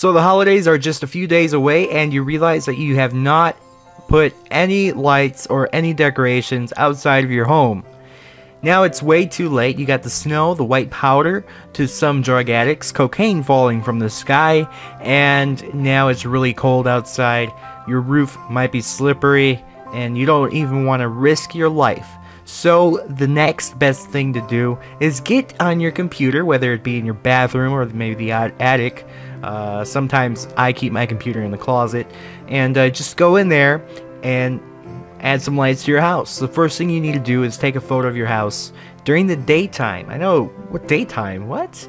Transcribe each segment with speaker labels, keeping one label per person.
Speaker 1: So the holidays are just a few days away and you realize that you have not put any lights or any decorations outside of your home. Now it's way too late. You got the snow, the white powder, to some drug addicts, cocaine falling from the sky, and now it's really cold outside. Your roof might be slippery, and you don't even want to risk your life. So the next best thing to do is get on your computer, whether it be in your bathroom or maybe the attic. Uh, sometimes I keep my computer in the closet, and uh, just go in there and add some lights to your house. The first thing you need to do is take a photo of your house during the daytime. I know, what daytime? What?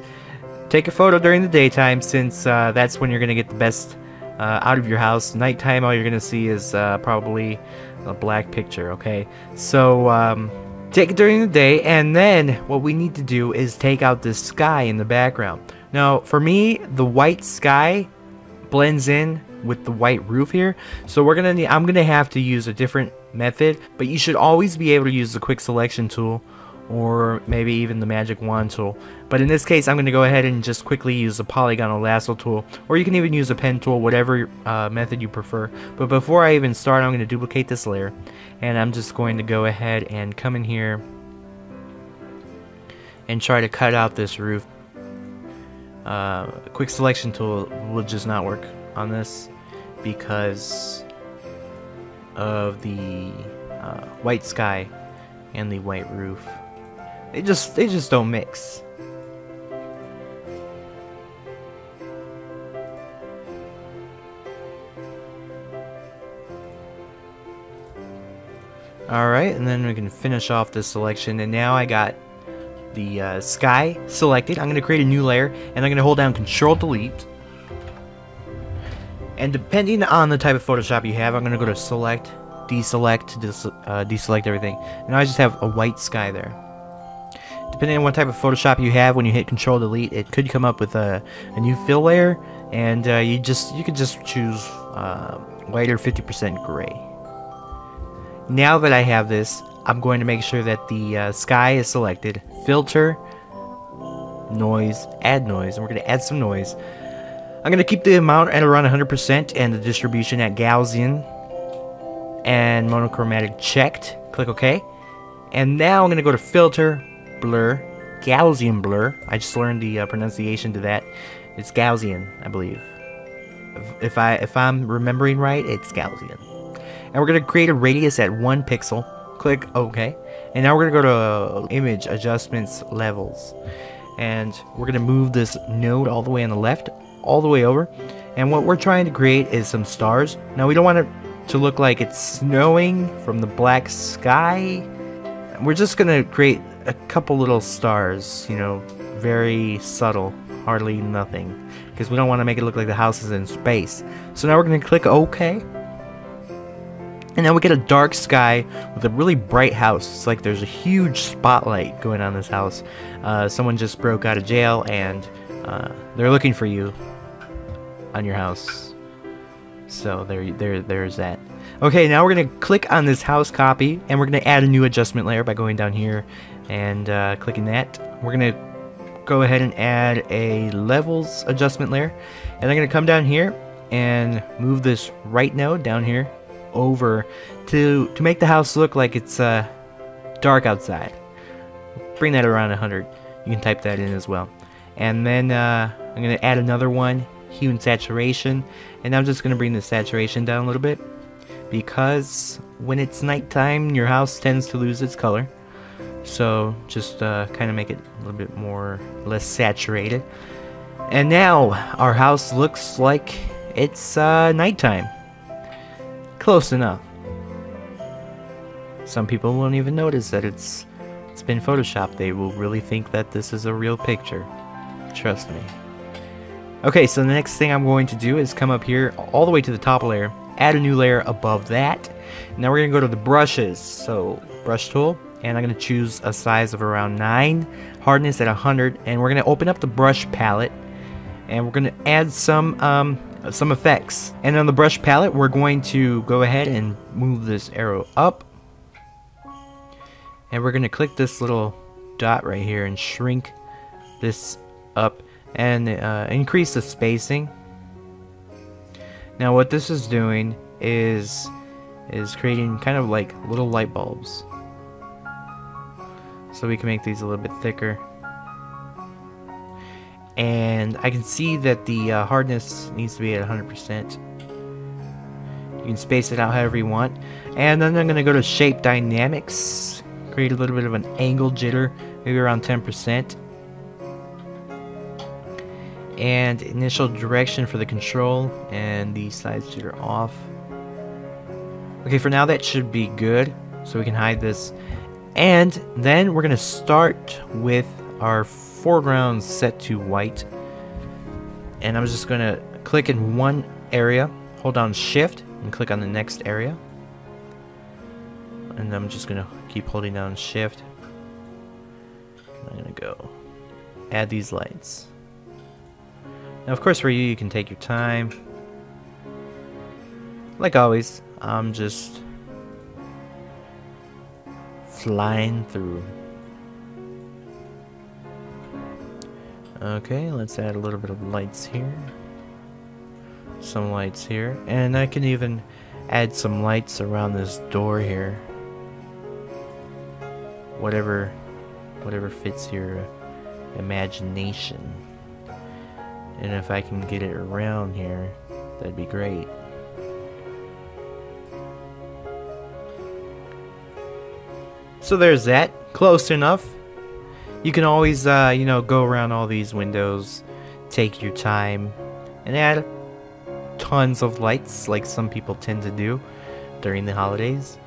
Speaker 1: Take a photo during the daytime since uh, that's when you're going to get the best uh, out of your house. Nighttime, all you're going to see is uh, probably a black picture, okay? So, um, take it during the day, and then what we need to do is take out the sky in the background. Now, for me, the white sky blends in with the white roof here. So we're gonna need, I'm gonna have to use a different method, but you should always be able to use the quick selection tool or maybe even the magic wand tool. But in this case, I'm going to go ahead and just quickly use the polygonal lasso tool, or you can even use a pen tool, whatever uh, method you prefer. But before I even start, I'm going to duplicate this layer, and I'm just going to go ahead and come in here and try to cut out this roof. Uh, quick selection tool will just not work on this because of the uh, white sky and the white roof. They just they just don't mix. Alright, and then we can finish off this selection, and now I got the uh, sky selected. I'm going to create a new layer, and I'm going to hold down Control Delete. And depending on the type of Photoshop you have, I'm going to go to Select, Deselect, to uh, deselect everything. And I just have a white sky there. Depending on what type of Photoshop you have, when you hit Control Delete, it could come up with a, a new fill layer, and uh, you just you could just choose uh, white or 50% gray. Now that I have this, I'm going to make sure that the uh, sky is selected. Filter, noise, add noise, and we're going to add some noise. I'm going to keep the amount at around 100% and the distribution at Gaussian and monochromatic checked. Click OK. And now I'm going to go to Filter, Blur, Gaussian Blur. I just learned the uh, pronunciation to that. It's Gaussian, I believe. If I if I'm remembering right, it's Gaussian. And we're going to create a radius at 1 pixel. Click OK. And now we're to go to Image Adjustments Levels. And we're to move this node all the way on the left, all the way over. And what we're trying to create is some stars. Now we don't want it to look like it's snowing from the black sky. We're just to create a couple little stars, you know, very subtle, hardly nothing. Because we don't want to make it look like the house is in space. So now we're to click OK. And now we get a dark sky with a really bright house. It's like there's a huge spotlight going on this house. Uh, someone just broke out of jail and uh, they're looking for you on your house. So there, there, there's that. Okay, now we're gonna click on this house copy, and we're gonna add a new adjustment layer by going down here and uh, clicking that. We're gonna go ahead and add a levels adjustment layer, and I'm gonna come down here and move this right node down here over to to make the house look like it's uh, dark outside. Bring that around 100. You can type that in as well. And then uh, I'm going to add another one, hue and saturation. And I'm just going to bring the saturation down a little bit. Because when it's nighttime, your house tends to lose its color. So just uh, kind of make it a little bit more, less saturated. And now our house looks like it's uh, nighttime. Close enough. Some people won't even notice that it's it's been photoshopped. They will really think that this is a real picture. Trust me. Okay, so the next thing I'm going to do is come up here all the way to the top layer, add a new layer above that. Now we're going to go to the brushes. So, brush tool, and I'm going to choose a size of around 9, hardness at 100, and we're going to open up the brush palette, and we're going to add some um, some effects. And on the brush palette, we're going to go ahead and move this arrow up, and we're going to click this little dot right here and shrink this up and uh, increase the spacing Now what this is doing is is creating kind of like little light bulbs. So we can make these a little bit thicker. And I can see that the uh, hardness needs to be at 100%. You can space it out however you want. And then I'm going to go to Shape Dynamics. Create a little bit of an angle jitter, maybe around 10%. And initial direction for the control and the size jitter off. Okay, for now that should be good. So we can hide this. And then we're going to start with our foreground set to white. And I'm just going to click in one area, hold down shift, and click on the next area. And I'm just going to keep holding down shift. I'm going to go add these lights. Now of course for you, you can take your time. Like always, I'm just flying through. Okay, let's add a little bit of lights here. Some lights here. And I can even add some lights around this door here. Whatever whatever fits your imagination. And if I can get it around here, that'd be great. So there's that. Close enough. You can always, uh, you know, go around all these windows, take your time, and add tons of lights like some people tend to do during the holidays.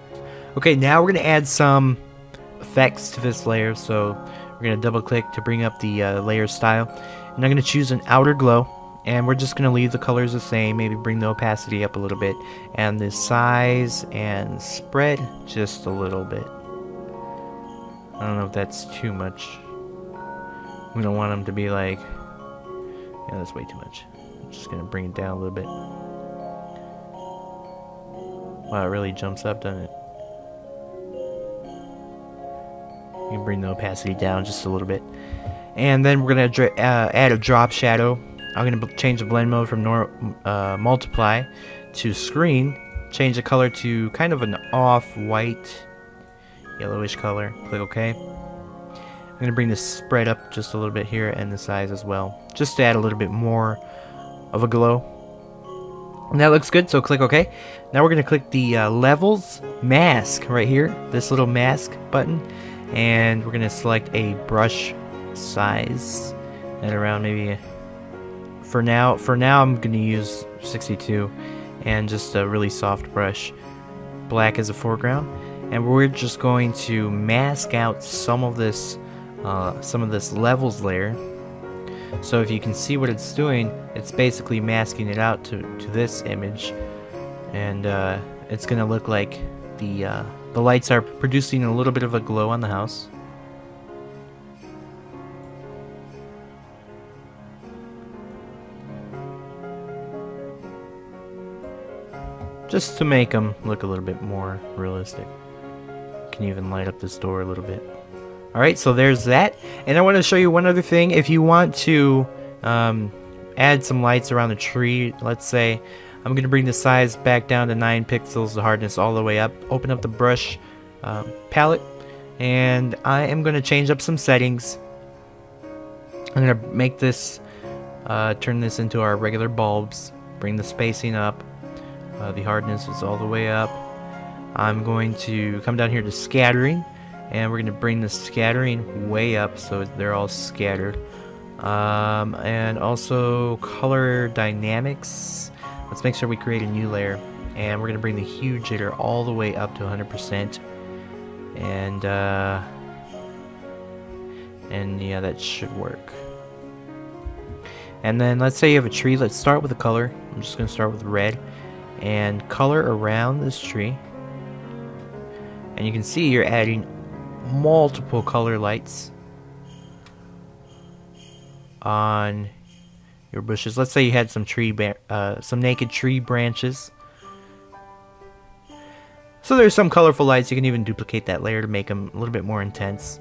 Speaker 1: Okay, now we're going to add some effects to this layer. So we're going to double click to bring up the uh, layer style. And I'm going to choose an outer glow. And we're just going to leave the colors the same, maybe bring the opacity up a little bit. And the size and spread just a little bit. I don't know if that's too much. We don't want them to be like... Yeah, that's way too much. I'm just to bring it down a little bit. Wow, it really jumps up, doesn't it? You can bring the opacity down just a little bit. And then we're going to uh, add a drop shadow. I'm going to change the blend mode from nor uh, multiply to screen. Change the color to kind of an off-white yellowish color. Click OK. I'm going to bring the spread up just a little bit here and the size as well. Just to add a little bit more of a glow. And that looks good, so click OK. Now we're going to click the uh, levels mask right here. This little mask button. And we're going to select a brush size at around maybe for now for now I'm gonna use 62 and just a really soft brush black as a foreground and we're just going to mask out some of this uh, some of this levels layer so if you can see what it's doing it's basically masking it out to, to this image and uh, it's gonna look like the uh, the lights are producing a little bit of a glow on the house just to make them look a little bit more realistic. Can even light up this door a little bit. Alright, so there's that. And I want to show you one other thing. If you want to um, add some lights around the tree, let's say I'm going to bring the size back down to 9 pixels, the hardness all the way up. Open up the brush um, palette, and I am going to change up some settings. I'm going to make this, uh, turn this into our regular bulbs, bring the spacing up, uh, the hardness is all the way up. I'm going to come down here to scattering and we're going to bring the scattering way up so they're all scattered. Um, and also color dynamics. Let's make sure we create a new layer and we're going to bring the hue jitter all the way up to 100% and uh, and yeah that should work and then let's say you have a tree let's start with a color I'm just going to start with red and color around this tree. And you can see you're adding multiple color lights on your bushes. Let's say you had some tree, uh, some naked tree branches. So there's some colorful lights. You can even duplicate that layer to make them a little bit more intense.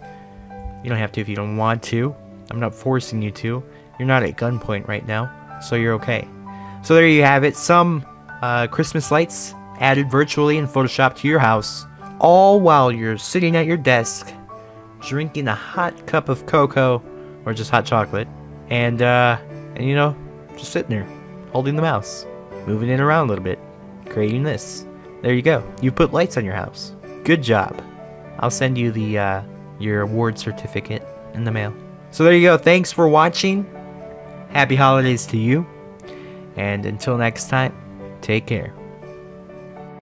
Speaker 1: You don't have to if you don't want to. I'm not forcing you to. You're not at gunpoint right now, so you're okay. So there you have it. Some uh, Christmas lights added virtually in Photoshop to your house, all while you're sitting at your desk, drinking a hot cup of cocoa or just hot chocolate, and uh, and you know, just sitting there, holding the mouse, moving it around a little bit, creating this. There you go. You put lights on your house. Good job. I'll send you the uh, your award certificate in the mail. So there you go. Thanks for watching. Happy holidays to you. And until next time, take care.